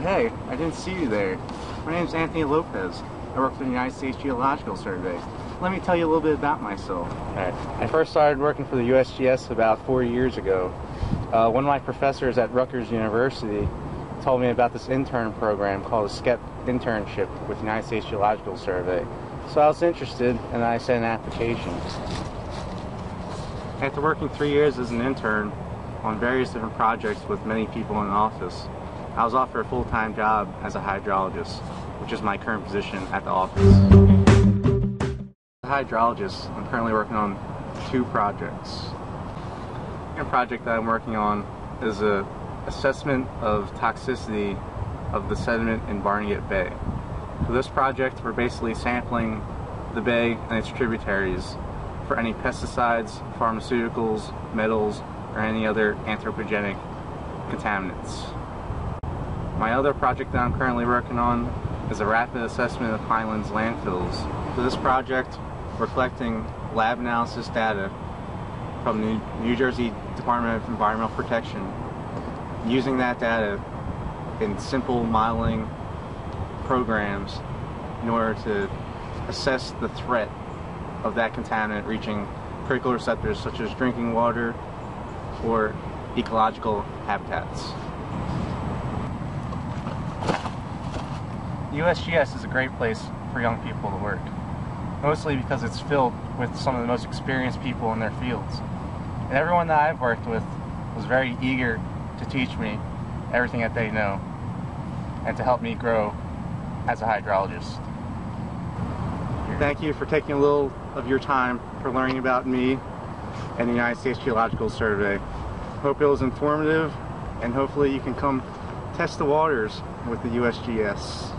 Hey, I didn't see you there. My name's Anthony Lopez. I work for the United States Geological Survey. Let me tell you a little bit about myself. Right. I first started working for the USGS about four years ago. Uh, one of my professors at Rutgers University told me about this intern program called a SCEP internship with the United States Geological Survey. So I was interested and I sent an application. After working three years as an intern on various different projects with many people in the office, I was offered a full-time job as a hydrologist, which is my current position at the office. As a hydrologist, I'm currently working on two projects. The project that I'm working on is a assessment of toxicity of the sediment in Barnegat Bay. For this project, we're basically sampling the bay and its tributaries for any pesticides, pharmaceuticals, metals, or any other anthropogenic contaminants. My other project that I'm currently working on is a rapid assessment of Highlands landfills. For this project, we're collecting lab analysis data from the New Jersey Department of Environmental Protection, using that data in simple modeling programs in order to assess the threat of that contaminant reaching critical receptors such as drinking water or ecological habitats. USGS is a great place for young people to work, mostly because it's filled with some of the most experienced people in their fields. And everyone that I've worked with was very eager to teach me everything that they know and to help me grow as a hydrologist. Thank you for taking a little of your time for learning about me and the United States Geological Survey. Hope it was informative and hopefully you can come test the waters with the USGS.